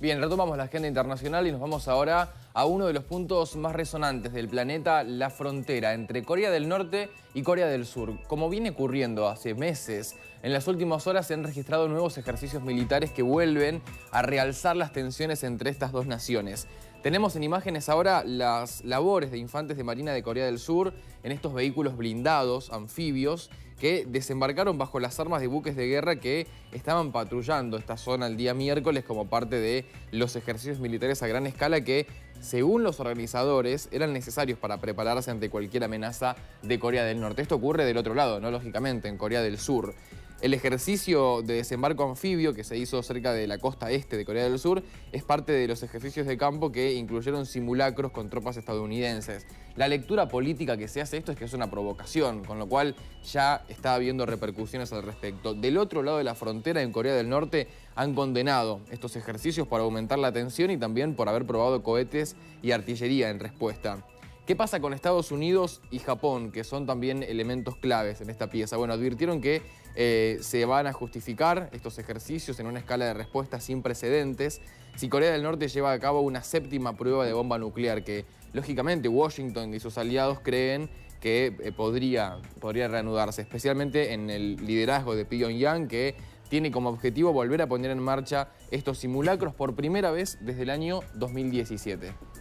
Bien, retomamos la agenda internacional y nos vamos ahora a uno de los puntos más resonantes del planeta, la frontera entre Corea del Norte y Corea del Sur. Como viene ocurriendo hace meses, en las últimas horas se han registrado nuevos ejercicios militares que vuelven a realzar las tensiones entre estas dos naciones. Tenemos en imágenes ahora las labores de infantes de Marina de Corea del Sur en estos vehículos blindados, anfibios, que desembarcaron bajo las armas de buques de guerra que estaban patrullando esta zona el día miércoles como parte de los ejercicios militares a gran escala que, según los organizadores, eran necesarios para prepararse ante cualquier amenaza de Corea del Norte. Esto ocurre del otro lado, no lógicamente, en Corea del Sur. El ejercicio de desembarco anfibio que se hizo cerca de la costa este de Corea del Sur es parte de los ejercicios de campo que incluyeron simulacros con tropas estadounidenses. La lectura política que se hace esto es que es una provocación, con lo cual ya está habiendo repercusiones al respecto. Del otro lado de la frontera, en Corea del Norte, han condenado estos ejercicios por aumentar la tensión y también por haber probado cohetes y artillería en respuesta. ¿Qué pasa con Estados Unidos y Japón, que son también elementos claves en esta pieza? Bueno, advirtieron que eh, se van a justificar estos ejercicios en una escala de respuesta sin precedentes si Corea del Norte lleva a cabo una séptima prueba de bomba nuclear, que lógicamente Washington y sus aliados creen que eh, podría, podría reanudarse, especialmente en el liderazgo de Pyongyang, que tiene como objetivo volver a poner en marcha estos simulacros por primera vez desde el año 2017.